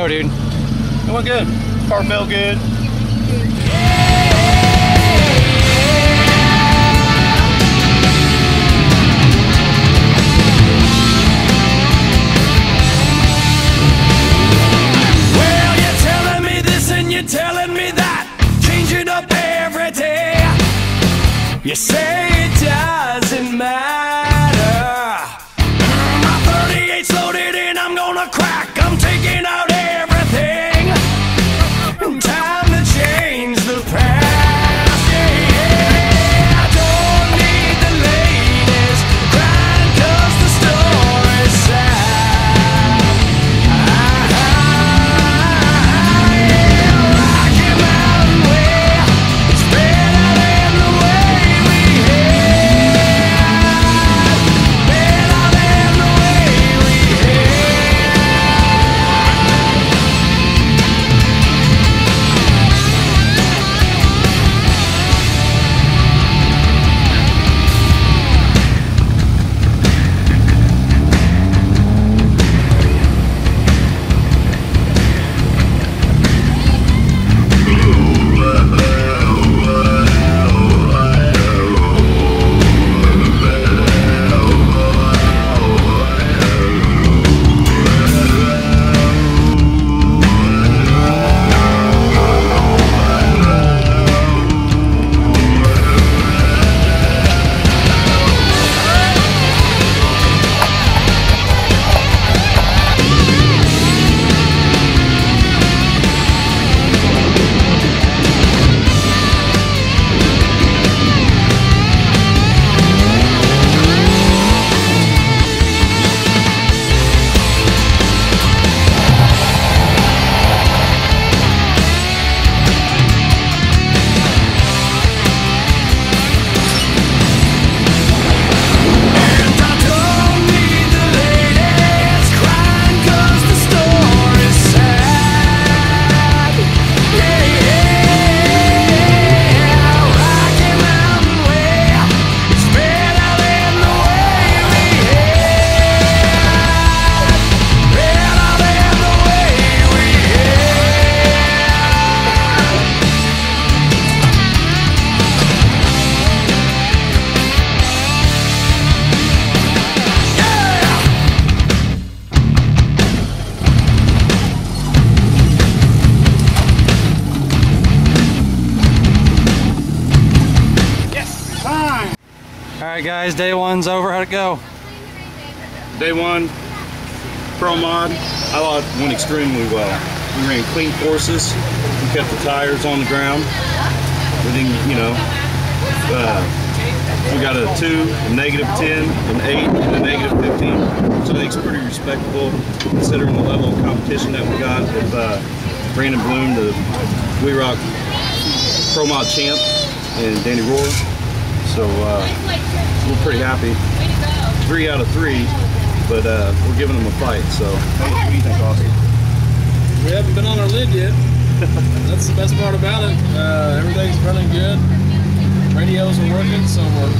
go, dude? It went good. Car felt good. Right, guys, day one's over. How'd it go? Day one, Pro Mod, I thought it went extremely well. We ran clean courses. We kept the tires on the ground. We didn't, you know, uh, we got a 2, a negative 10, an 8, and a negative 15. So I think it's pretty respectable considering the level of competition that we got with uh, Brandon Bloom, the We Rock Pro Mod champ, and Danny Rohr. So uh, we're pretty happy. Three out of three, but uh, we're giving them a fight. So what do you think, Austin? We haven't been on our lid yet. That's the best part about it. Uh, everything's running good. Radios are working, so we're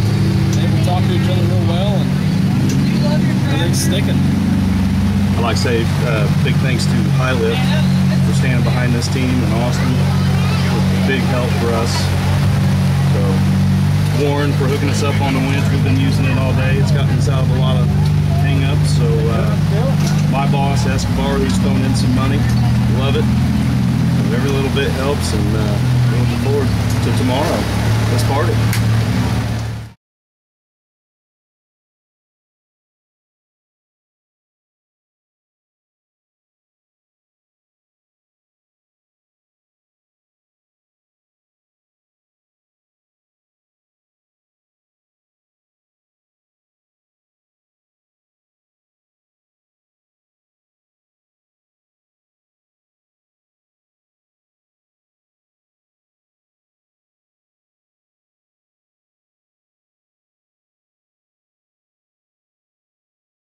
able to talk to each other real well, and everything's sticking. I'd like to say uh, big thanks to Hi-Lift for standing behind this team and Austin. Big help for us. So Warn for hooking us up on the winch. We've been using it all day. It's gotten us out of a lot of hang-ups. So uh, my boss Escobar, who's thrown in some money, love it. Every little bit helps, and uh, we're looking forward to tomorrow. Let's party.